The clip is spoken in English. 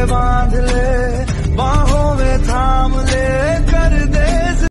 levante-le.